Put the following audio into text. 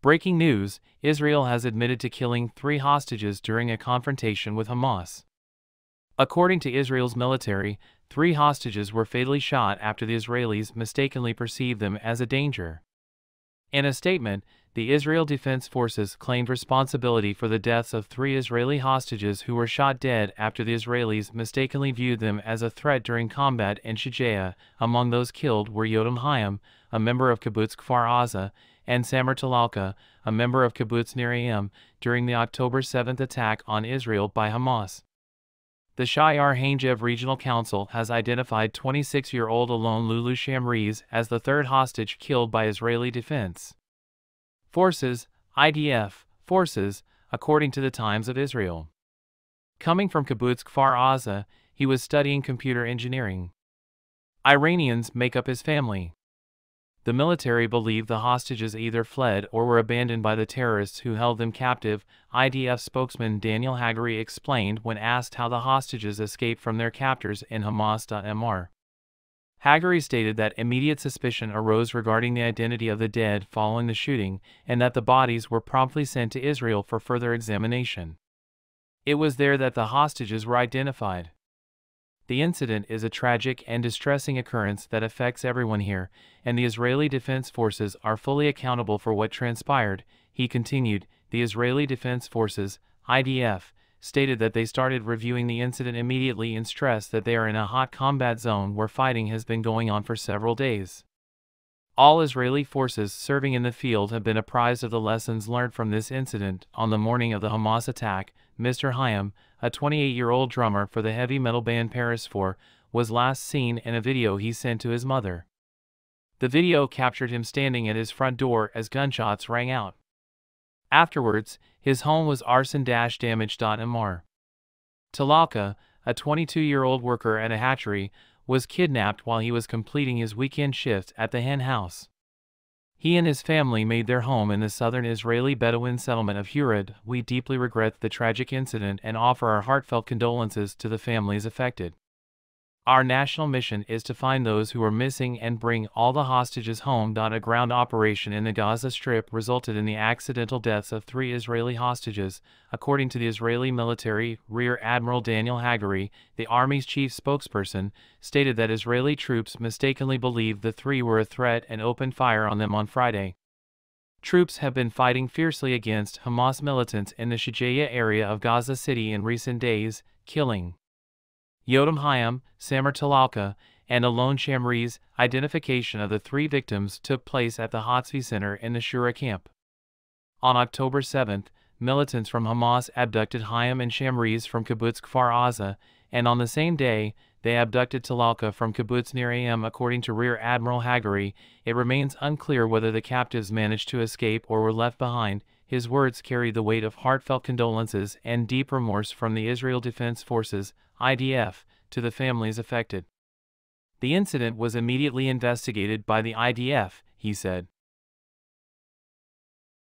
Breaking news Israel has admitted to killing three hostages during a confrontation with Hamas. According to Israel's military, three hostages were fatally shot after the Israelis mistakenly perceived them as a danger. In a statement, the Israel Defense Forces claimed responsibility for the deaths of three Israeli hostages who were shot dead after the Israelis mistakenly viewed them as a threat during combat in Shijaya. Among those killed were Yotam Hayam, a member of Kibbutz Kfar Aza, and Samer Talalka, a member of Kibbutz Nir during the October 7th attack on Israel by Hamas. The Sha'ar HaNegev Regional Council has identified 26-year-old Alon Lulu Shamriz as the third hostage killed by Israeli defense forces, IDF, forces, according to the Times of Israel. Coming from Kibbutz Kfar Aza, he was studying computer engineering. Iranians make up his family. The military believe the hostages either fled or were abandoned by the terrorists who held them captive, IDF spokesman Daniel Hagari explained when asked how the hostages escaped from their captors in Hamas.mr. Hagari stated that immediate suspicion arose regarding the identity of the dead following the shooting and that the bodies were promptly sent to Israel for further examination. It was there that the hostages were identified. The incident is a tragic and distressing occurrence that affects everyone here, and the Israeli Defense Forces are fully accountable for what transpired, he continued. The Israeli Defense Forces, IDF, stated that they started reviewing the incident immediately and stressed that they are in a hot combat zone where fighting has been going on for several days. All Israeli forces serving in the field have been apprised of the lessons learned from this incident. On the morning of the Hamas attack, Mr. Hayam, a 28-year-old drummer for the heavy metal band Persephore, was last seen in a video he sent to his mother. The video captured him standing at his front door as gunshots rang out. Afterwards, his home was arson-damaged.mr. Talalka, a 22-year-old worker at a hatchery, was kidnapped while he was completing his weekend shift at the hen house. He and his family made their home in the southern Israeli Bedouin settlement of Hurad. We deeply regret the tragic incident and offer our heartfelt condolences to the families affected. Our national mission is to find those who are missing and bring all the hostages home. A ground operation in the Gaza Strip resulted in the accidental deaths of three Israeli hostages, according to the Israeli military. Rear Admiral Daniel Hagari, the Army's chief spokesperson, stated that Israeli troops mistakenly believed the three were a threat and opened fire on them on Friday. Troops have been fighting fiercely against Hamas militants in the Shijaya area of Gaza City in recent days, killing Yotam Hayam, Samer Talalka, and Alon Shamriz, identification of the three victims took place at the Hatzvi Center in the Shura camp. On October 7, militants from Hamas abducted Hayam and Shamriz from Kibbutz Kfar Aza, and on the same day, they abducted Talalka from Kibbutz Nir Am. According to Rear Admiral Hagari, it remains unclear whether the captives managed to escape or were left behind. His words carried the weight of heartfelt condolences and deep remorse from the Israel Defense Forces, IDF, to the families affected. The incident was immediately investigated by the IDF, he said.